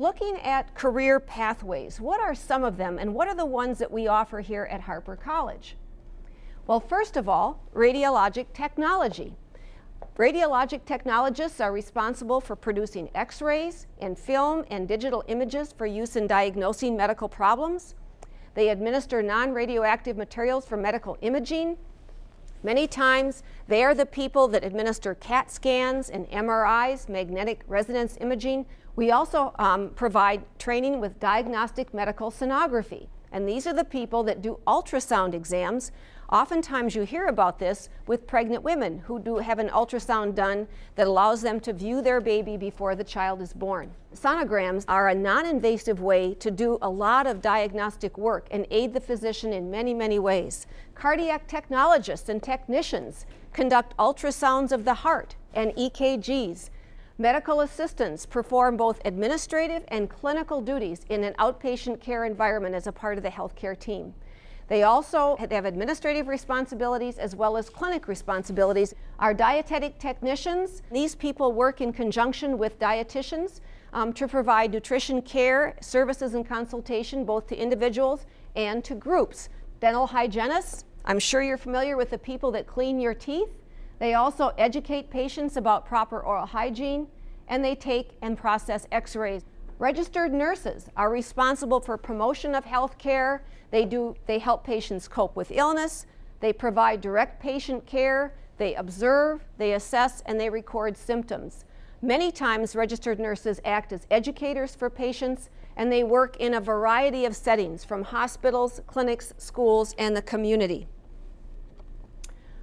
Looking at career pathways, what are some of them and what are the ones that we offer here at Harper College? Well, first of all, radiologic technology. Radiologic technologists are responsible for producing x-rays and film and digital images for use in diagnosing medical problems. They administer non-radioactive materials for medical imaging. Many times, they are the people that administer CAT scans and MRIs, magnetic resonance imaging. We also um, provide training with diagnostic medical sonography. And these are the people that do ultrasound exams Oftentimes you hear about this with pregnant women who do have an ultrasound done that allows them to view their baby before the child is born. Sonograms are a non-invasive way to do a lot of diagnostic work and aid the physician in many, many ways. Cardiac technologists and technicians conduct ultrasounds of the heart and EKGs. Medical assistants perform both administrative and clinical duties in an outpatient care environment as a part of the healthcare team. They also have administrative responsibilities as well as clinic responsibilities. Our dietetic technicians, these people work in conjunction with dietitians um, to provide nutrition care, services and consultation both to individuals and to groups. Dental hygienists, I'm sure you're familiar with the people that clean your teeth. They also educate patients about proper oral hygiene and they take and process x-rays. Registered nurses are responsible for promotion of health care. They, do, they help patients cope with illness. They provide direct patient care. They observe, they assess, and they record symptoms. Many times, registered nurses act as educators for patients, and they work in a variety of settings from hospitals, clinics, schools, and the community.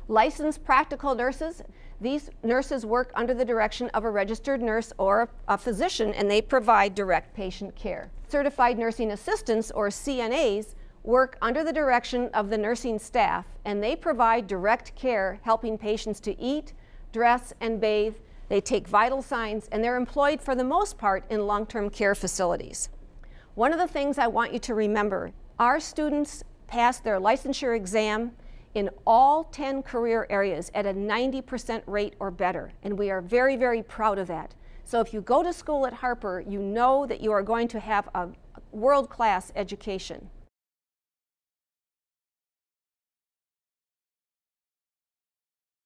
Licensed practical nurses, these nurses work under the direction of a registered nurse or a physician and they provide direct patient care. Certified nursing assistants or CNAs work under the direction of the nursing staff and they provide direct care helping patients to eat, dress, and bathe. They take vital signs and they're employed for the most part in long-term care facilities. One of the things I want you to remember, our students pass their licensure exam in all 10 career areas at a 90% rate or better. And we are very, very proud of that. So if you go to school at Harper, you know that you are going to have a world-class education.